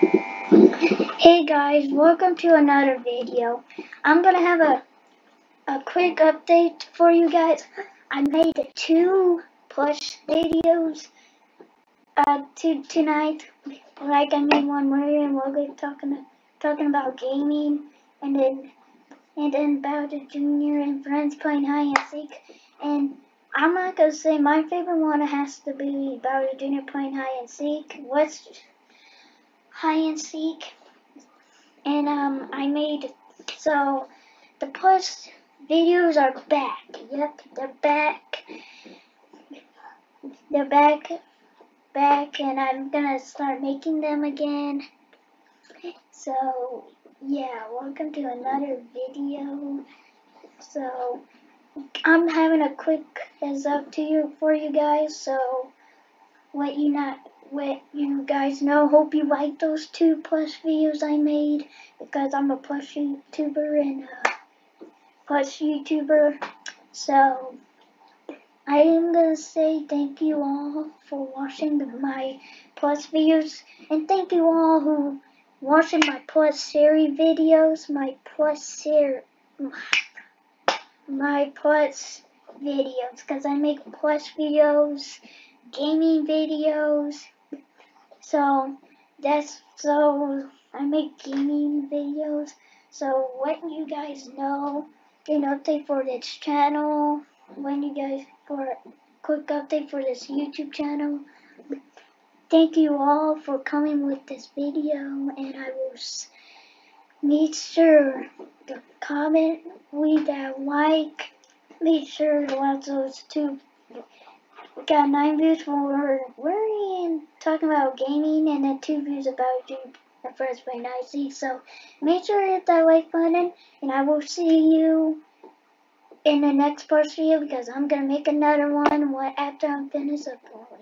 Hey guys, welcome to another video. I'm gonna have a a quick update for you guys. I made two plush videos uh to tonight. Like I made one where and Logan talking talking about gaming and then and then Bowser Jr. and friends playing hide and seek and I'm not gonna say my favorite one has to be Bowser Jr. playing hide and seek. What's hide and seek? And um, I made so the plus videos are back. Yep, they're back. They're back, back, and I'm gonna start making them again. So yeah, welcome to another video. So I'm having a quick heads up to you for you guys. So let you not let you guys know. Hope you like those two plus videos I made because I'm a plus YouTuber and a plus YouTuber. So I am gonna say thank you all for watching the, my plus videos and thank you all who watching my plus series videos. My plus series my plus videos because I make plus videos, gaming videos. So that's so I make gaming videos. So letting you guys know an update for this channel. When you guys for a quick update for this YouTube channel. Thank you all for coming with this video and I will make sure to comment, leave that like, make sure to watch those two. We got nine views for we're talking about gaming and then two views about you at first by nicely. So make sure to hit that like button and I will see you in the next part video because I'm gonna make another one what after I'm finished uploading.